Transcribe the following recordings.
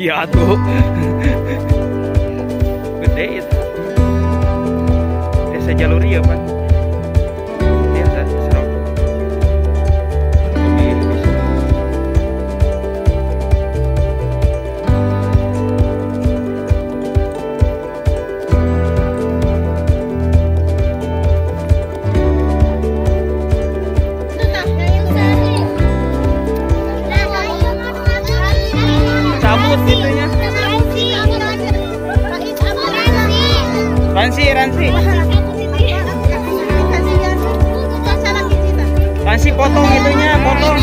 किया तो cabut itunya Ransi Ransi. Ransi potong itunya potong.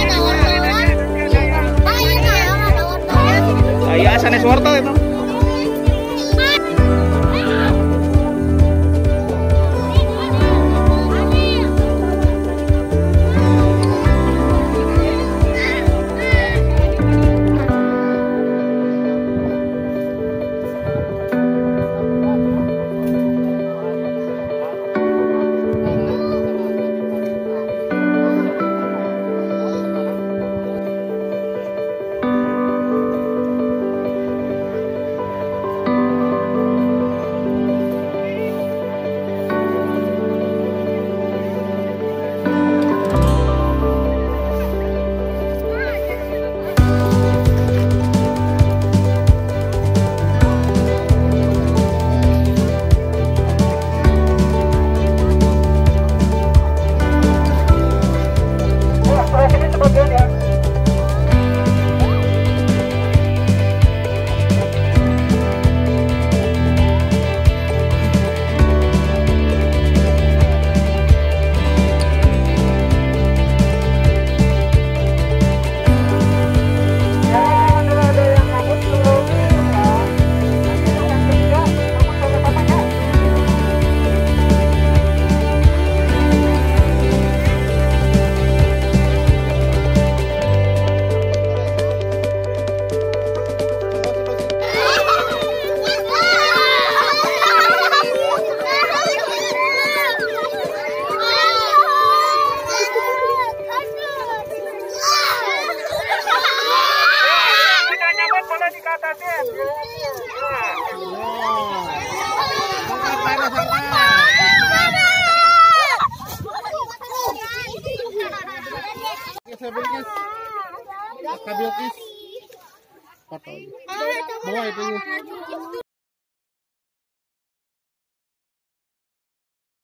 Ayo asane Suwarto itu Kabiokis. Foto. Bawa itu.